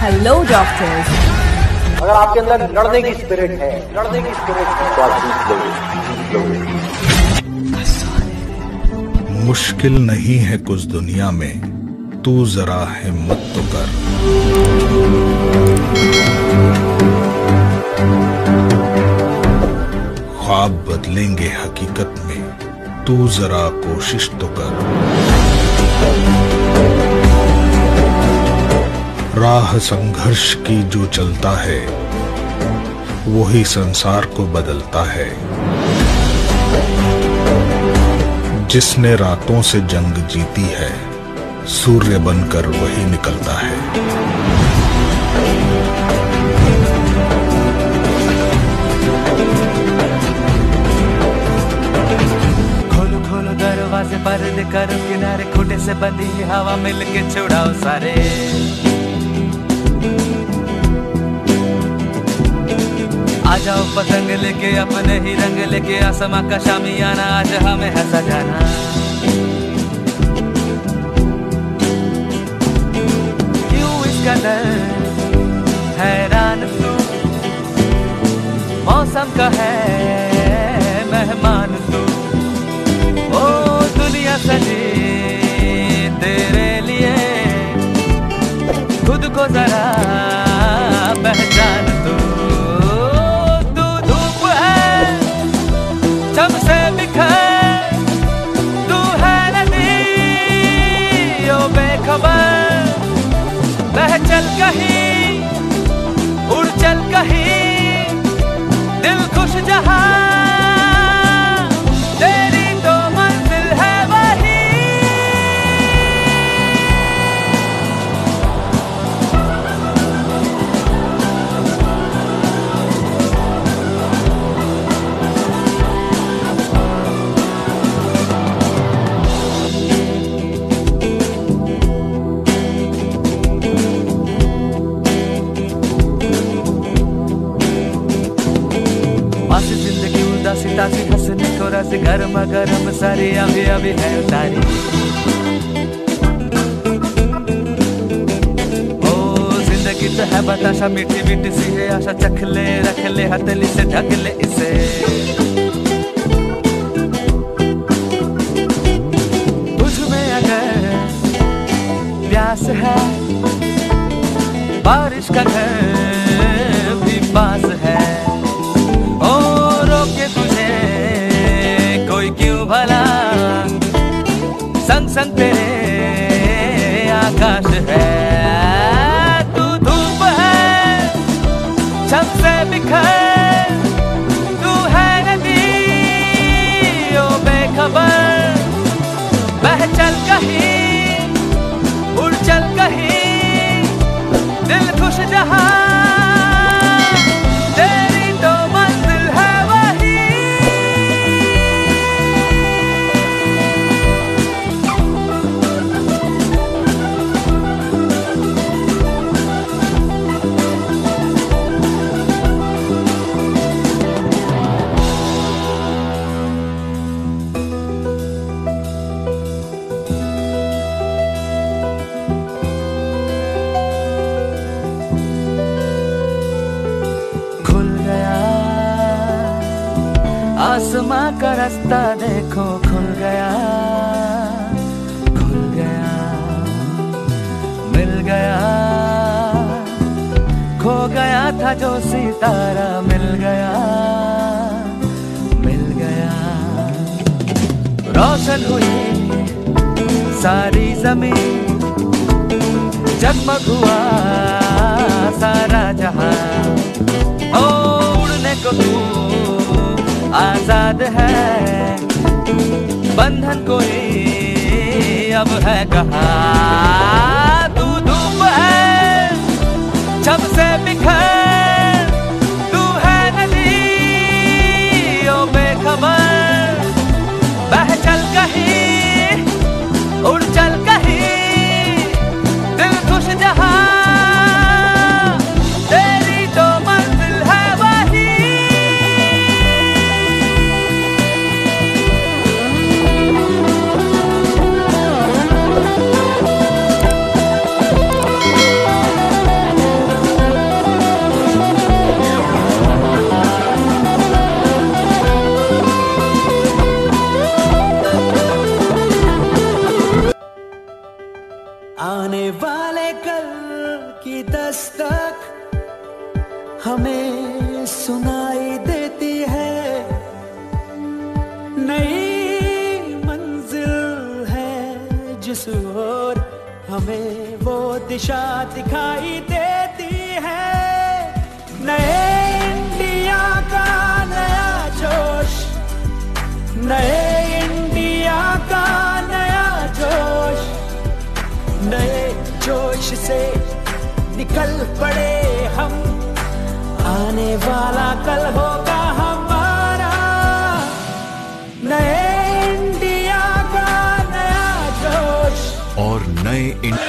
Hello, doctors. अगर आपके अंदर लड़ने की स्पिरिट है लड़ने की स्पिरिट है तो आप जीत लोगे जीत लोगे मुश्किल नहीं है कुछ दुनिया में तू जरा हिम्मत तो कर। ख्वाब बदलेंगे हकीकत में तू जरा कोशिश तो कर। राह संघर्ष की जो चलता है, वही संसार को बदलता है। जिसने रातों से जंग जीती है, सूर्य बनकर वही निकलता है। पर्दे करो किनारे खूटे से बंधी हवा मिल के छुड़ाओ सारे। जाओ, पतंग लेके, अपने ही रंग लेके, आसमां का शामियाना आज हमें है सजाना। क्यों इसका डर हैरान तू मौसम का है, मेहमान तू कहीं दिल खुश जहाँ हंसने को रस गर्मा गर्म, सारी अभी अभी है उतारी। ओ, ज़िंदगी तो है बताशा, मीठी मीठी सी है आशा, चख ले, रख ले, हथेली से ढक ले इसे। तुझ में अगर प्यास है, बारिश का घर आकाश है। का रास्ता देखो, खुल गया खुल गया, मिल गया, खो गया था जो सितारा, मिल गया मिल गया। रोशन हुई सारी ज़मीन, जगमग हुआ सारा जहाँ, ओ उड़ने को तू आज़ाद है। बंधन कोई अब है कहा? तू धूप है, जब से बिखर। तू है नदी, ओ बेखबर। बह चल कहीं, उड़ चल कहीं। दिल खुश जहाँ हमें वो दिशा दिखाई देती है। नए इंडिया का नया जोश, नए इंडिया का नया जोश, नए जोश से निकल पड़े हम। आने वाला कल होगा हमारा। नए Chennai, India.